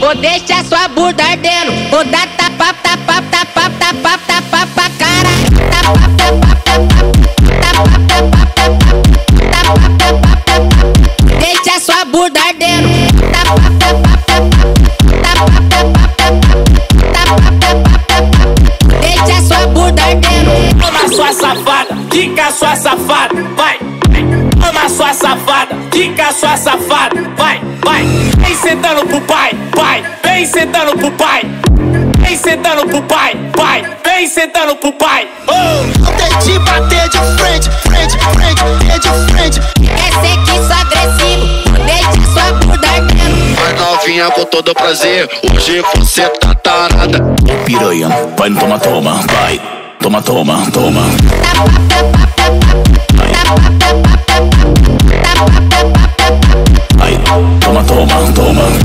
Vou deixar sua bunda ardendo. Vou dar tapa, tapa, tapa, tapa, tapa pra caralho. Tapa, tapa, tapa, tapa, tapa, tapa, tapa. Deixa sua bunda ardendo. Tapa, tapa, tapa, tapa, tapa, tapa, tapa. Deixa sua bunda ardendo. Toma sua safada, fica sua safada, vai. Toma sua safada, fica sua safada, vai, vai. Vem sentando pro pai. Vem sentando pro pai. Pai, vem sentando pro pai. Oh. Não tem de bater de frente, frente, frente, de frente. É sexo agressivo. Deixa sua bunda é dentro. Vai novinha com todo prazer. Hoje você tá tarada. Piranha, vai no toma, toma, vai. Toma, toma, toma. Vai. Toma, toma, toma.